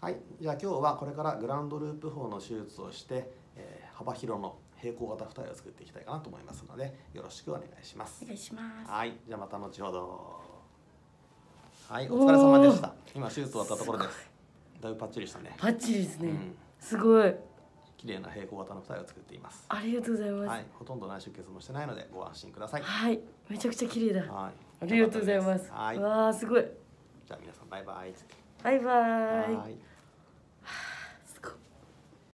はい、じゃあ今日はこれからグランドループ法の手術をして、えー幅広の平行型二重を作っていきたいかなと思いますのでよろしくお願いします。お。願いします。はい、じゃあまた後ほど。はい、お疲れ様でした。今手術終わったところです。だいぶパッチリしたね。パッチリですね、うん。すごい。綺麗な平行型の二重を作っています。ありがとうございます。はい、ほとんど内出血もしてないのでご安心ください。はい、めちゃくちゃ綺麗だ。はい、ありがとうございます。はい、わあすごい。じゃあ皆さんバイバイ。バイバイ。は